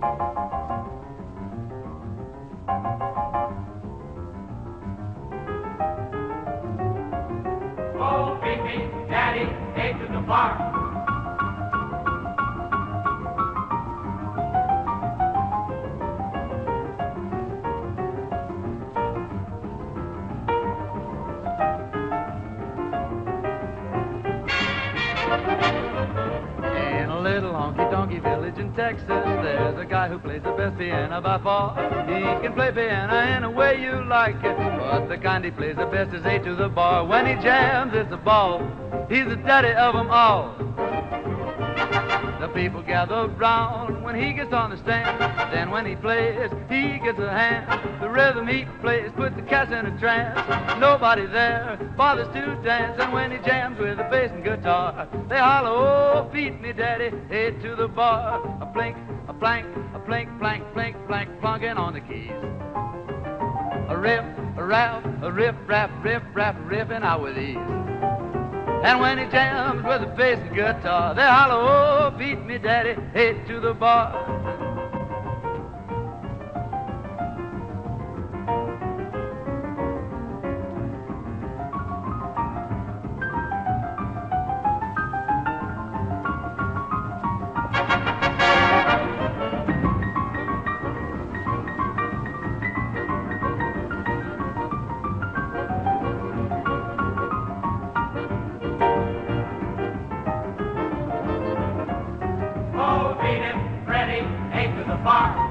Oh, me, Daddy, eight to the bar. In Texas, there's a guy who plays the best piano by far. He can play piano in a way you like it, but the kind he plays the best is eight to the bar. When he jams, it's a ball. He's the daddy of them all. The people gather round when he gets on the stand. Then when he plays, he gets a hand. The rhythm he plays puts the cats in a trance. Nobody there bothers to dance. And when he jams with the bass and guitar, they holler, oh, beat me, daddy, eight to the bar. A blink, a blank, a blink, blank, blink, blank, plunking on the keys. A riff, a rap, a riff, rap, riff, rap, riffing out with ease. And when he jams with the bass guitar, they holler, oh, beat me, daddy, eight to the bar. fire.